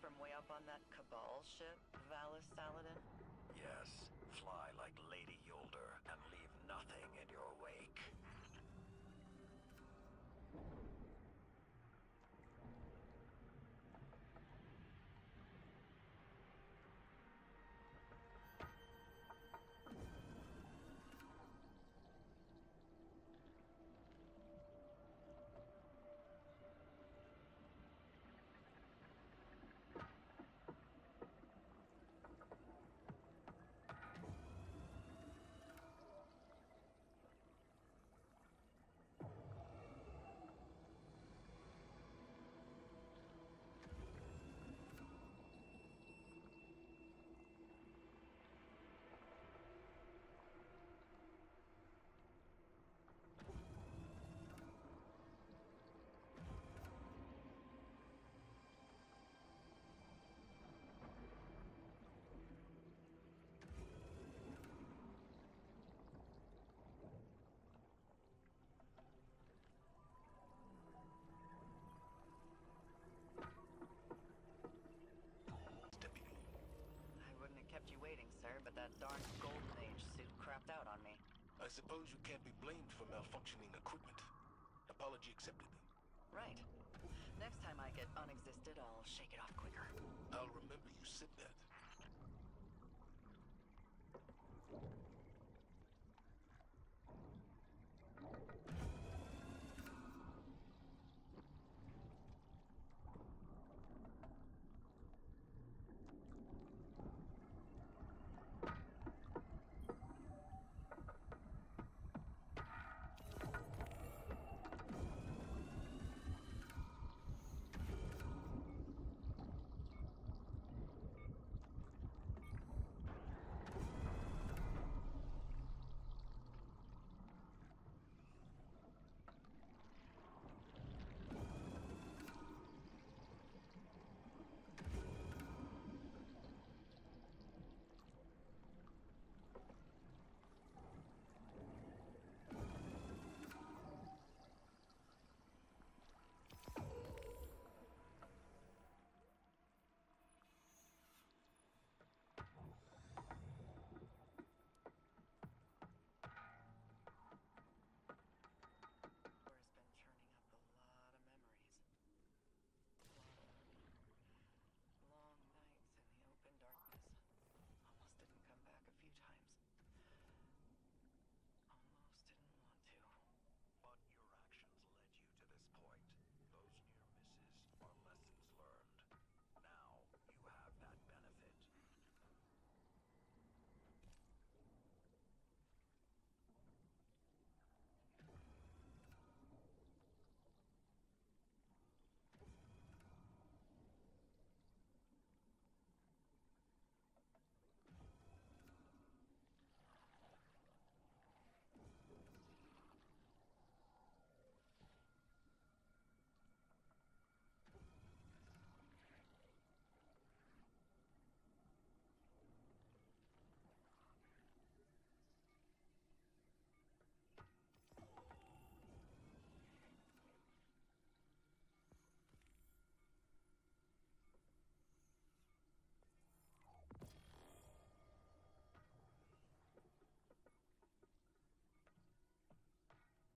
from way up on that Cabal ship, Valis Saladin? Yes, that darn Golden Age suit crapped out on me. I suppose you can't be blamed for malfunctioning equipment. Apology accepted. Right. Next time I get unexisted, I'll shake it off quicker. I'll remember you said that.